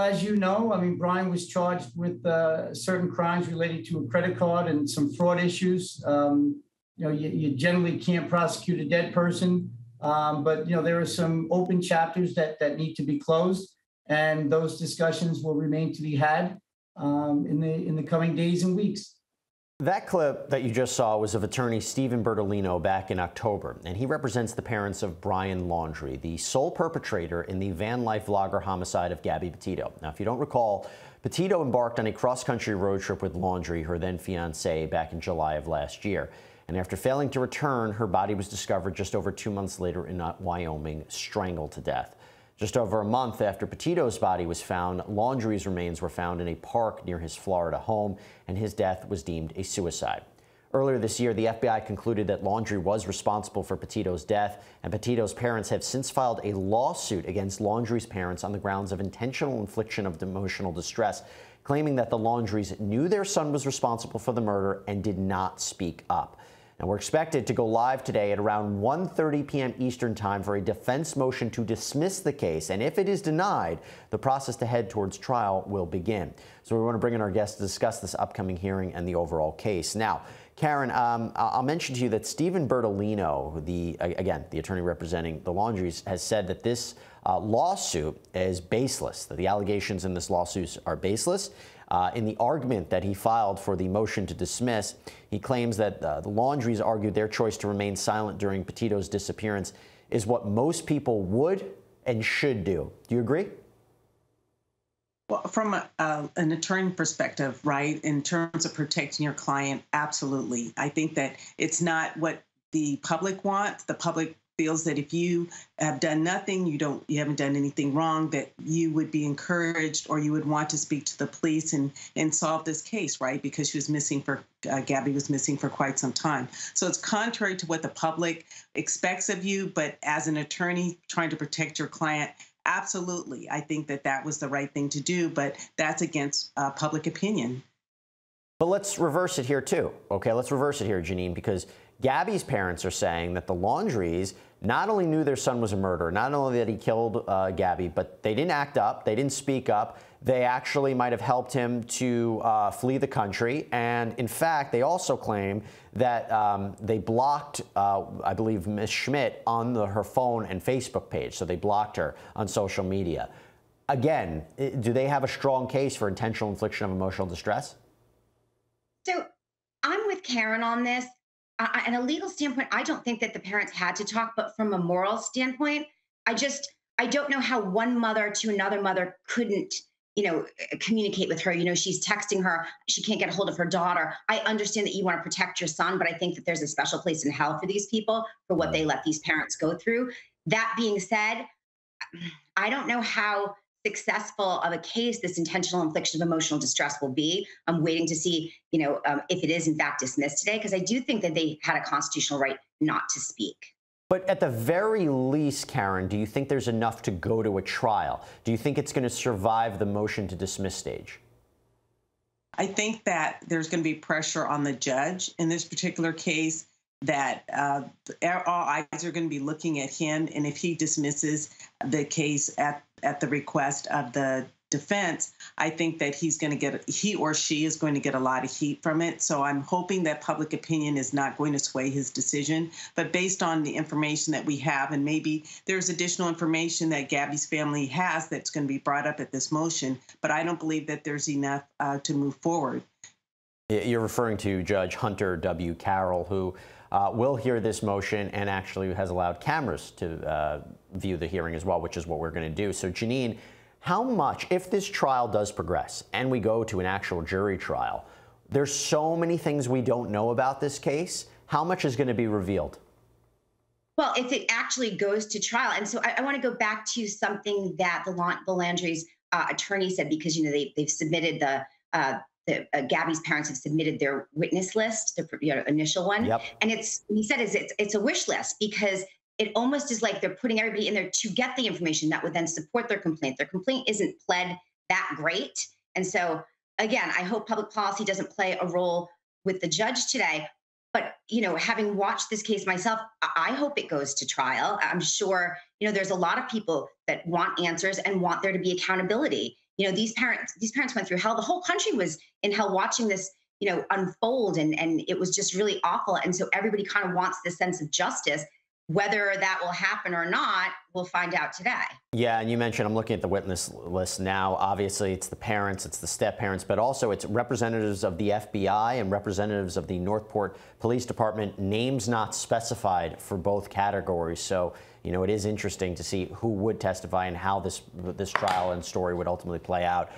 as you know, I mean, Brian was charged with uh, certain crimes related to a credit card and some fraud issues. Um, you know, you, you, generally can't prosecute a dead person, um, but you know there are some open chapters that that need to be closed, and those discussions will remain to be had um, in the in the coming days and weeks. That clip that you just saw was of attorney Stephen Bertolino back in October, and he represents the parents of Brian Laundrie, the sole perpetrator in the van life vlogger homicide of Gabby Petito. Now, if you don't recall, Petito embarked on a cross-country road trip with Laundrie, her then fiance, back in July of last year. And after failing to return, her body was discovered just over two months later in Wyoming, strangled to death. Just over a month after Petito's body was found, Laundrie's remains were found in a park near his Florida home, and his death was deemed a suicide. Earlier this year, the FBI concluded that Laundrie was responsible for Petito's death, and Petito's parents have since filed a lawsuit against Laundrie's parents on the grounds of intentional infliction of emotional distress, claiming that the Laundries knew their son was responsible for the murder and did not speak up. And we're expected to go live today at around 1.30 p.m. Eastern Time for a defense motion to dismiss the case. And if it is denied, the process to head towards trial will begin. So we want to bring in our guests to discuss this upcoming hearing and the overall case. Now, Karen, um, I'll mention to you that Stephen Bertolino, the again the attorney representing the Laundries, has said that this uh, lawsuit is baseless. That the allegations in this lawsuit are baseless, uh, in the argument that he filed for the motion to dismiss, he claims that uh, the Laundries argued their choice to remain silent during Petito's disappearance is what most people would and should do. Do you agree? Well, from a, uh, an attorney perspective, right, in terms of protecting your client, absolutely. I think that it's not what the public wants. The public feels that if you have done nothing, you don't, you haven't done anything wrong, that you would be encouraged or you would want to speak to the police and and solve this case, right? Because she was missing for uh, Gabby was missing for quite some time. So it's contrary to what the public expects of you. But as an attorney trying to protect your client, absolutely, I think that that was the right thing to do. But that's against uh, public opinion. But let's reverse it here too. Okay, let's reverse it here, Janine, because Gabby's parents are saying that the Laundries not only knew their son was a murderer, not only that he killed uh, Gabby, but they didn't act up, they didn't speak up. They actually might have helped him to uh, flee the country. And in fact, they also claim that um, they blocked, uh, I believe, Ms. Schmidt on the, her phone and Facebook page. So they blocked her on social media. Again, do they have a strong case for intentional infliction of emotional distress? So I'm with Karen on this uh, and a legal standpoint, I don't think that the parents had to talk, but from a moral standpoint, I just I don't know how one mother to another mother couldn't you know communicate with her. You know she's texting her she can't get a hold of her daughter. I understand that you want to protect your son but i think that there's a special place in hell for these people for what they let these parents go through. That being said i don't know how successful of a case this intentional infliction of emotional distress will be. I'm waiting to see, you know, um, if it is in fact dismissed today, because I do think that they had a constitutional right not to speak. But at the very least, Karen, do you think there's enough to go to a trial? Do you think it's going to survive the motion to dismiss stage? I think that there's going to be pressure on the judge in this particular case that uh, all eyes are going to be looking at him. And if he dismisses the case at, at the request of the defense, I think that he's going to get, he or she is going to get a lot of heat from it. So I'm hoping that public opinion is not going to sway his decision. But based on the information that we have, and maybe there's additional information that Gabby's family has that's going to be brought up at this motion, but I don't believe that there's enough uh, to move forward. You're referring to Judge Hunter W. Carroll, who uh, will hear this motion and actually has allowed cameras to uh, view the hearing as well, which is what we're going to do. So, Janine, how much, if this trial does progress and we go to an actual jury trial, there's so many things we don't know about this case. How much is going to be revealed? Well, if it actually goes to trial, and so I, I want to go back to something that the, Laundrie's uh, attorney said because you know they, they've submitted the uh, the, uh, Gabby's parents have submitted their witness list, the you know, initial one, yep. and it's he said is it's it's a wish list because it almost is like they're putting everybody in there to get the information that would then support their complaint. Their complaint isn't pled that great, and so again, I hope public policy doesn't play a role with the judge today. But you know, having watched this case myself, I hope it goes to trial. I'm sure you know there's a lot of people that want answers and want there to be accountability you know, these parents, these parents went through hell. The whole country was in hell watching this, you know, unfold and and it was just really awful. And so everybody kind of wants this sense of justice. Whether that will happen or not, we'll find out today. Yeah, and you mentioned I'm looking at the witness list now. Obviously, it's the parents, it's the step parents, but also it's representatives of the FBI and representatives of the North Port Police Department. Names not specified for both categories. So, you know, it is interesting to see who would testify and how this this trial and story would ultimately play out.